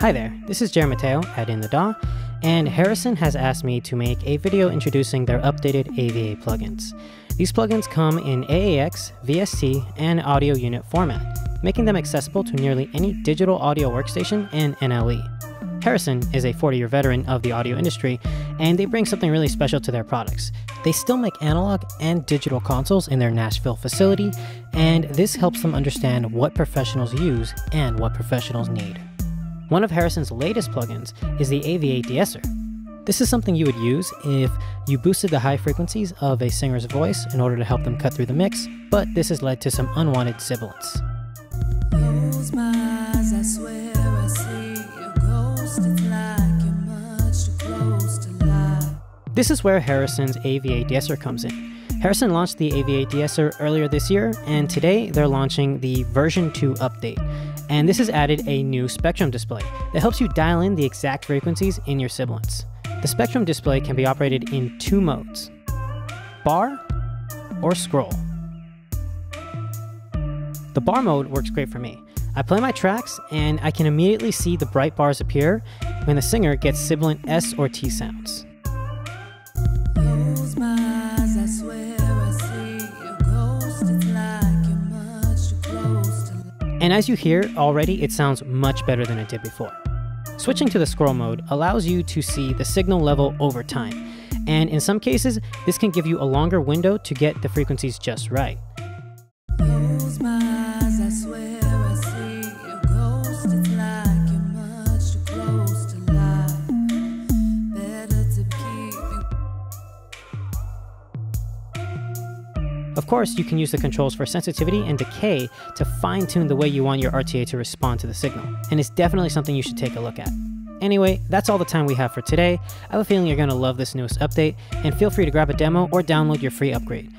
Hi there, this is Jerry Mateo at In the DAW, and Harrison has asked me to make a video introducing their updated AVA plugins. These plugins come in AAX, VST, and audio unit format, making them accessible to nearly any digital audio workstation and NLE. Harrison is a 40 year veteran of the audio industry, and they bring something really special to their products. They still make analog and digital consoles in their Nashville facility, and this helps them understand what professionals use and what professionals need. One of Harrison's latest plugins is the AVA de-esser. This is something you would use if you boosted the high frequencies of a singer's voice in order to help them cut through the mix, but this has led to some unwanted sibilance. This is where Harrison's AVA de-esser comes in. Harrison launched the AVA de-esser earlier this year, and today they're launching the version 2 update and this has added a new spectrum display that helps you dial in the exact frequencies in your sibilance. The spectrum display can be operated in two modes, bar or scroll. The bar mode works great for me. I play my tracks and I can immediately see the bright bars appear when the singer gets sibilant S or T sounds. And as you hear already, it sounds much better than it did before. Switching to the scroll mode allows you to see the signal level over time, and in some cases, this can give you a longer window to get the frequencies just right. Of course, you can use the controls for sensitivity and decay to fine tune the way you want your RTA to respond to the signal, and it's definitely something you should take a look at. Anyway, that's all the time we have for today. I have a feeling you're going to love this newest update, and feel free to grab a demo or download your free upgrade.